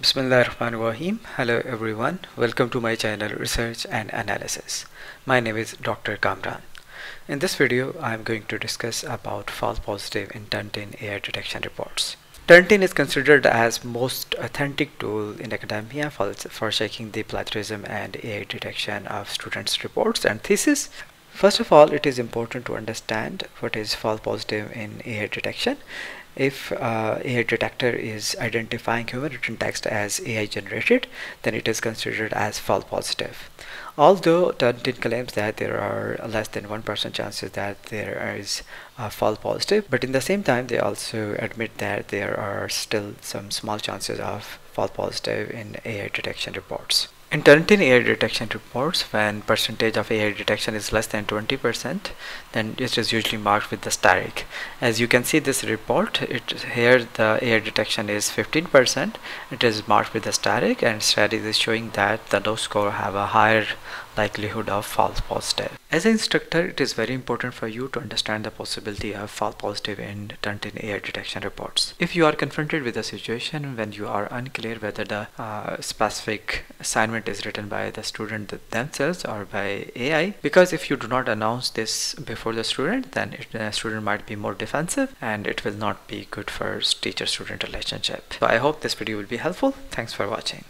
Bismillahirrahmanirrahim. Hello everyone. Welcome to my channel Research and Analysis. My name is Dr. Kamran. In this video, I am going to discuss about false positive in Turnitin AI detection reports. Turnitin is considered as most authentic tool in academia for, for checking the plagiarism and AI detection of students' reports and thesis. First of all, it is important to understand what is false positive in AI detection if uh, AI detector is identifying human written text as AI generated, then it is considered as false positive. Although Turnitin claims that there are less than 1% chances that there is a false positive, but in the same time they also admit that there are still some small chances of false positive in AI detection reports. In Turnitin AI detection reports, when percentage of AI detection is less than 20%, then it is usually marked with the static. As you can see this report, it here the AI detection is 15%. It is marked with the static and static is showing that the low score have a higher likelihood of false positive. As an instructor, it is very important for you to understand the possibility of false positive in Turnitin AI detection reports. If you are confronted with a situation when you are unclear whether the uh, specific assignment is written by the student themselves or by AI, because if you do not announce this before the student, then the student might be more defensive and it will not be good for teacher-student relationship. So I hope this video will be helpful. Thanks for watching.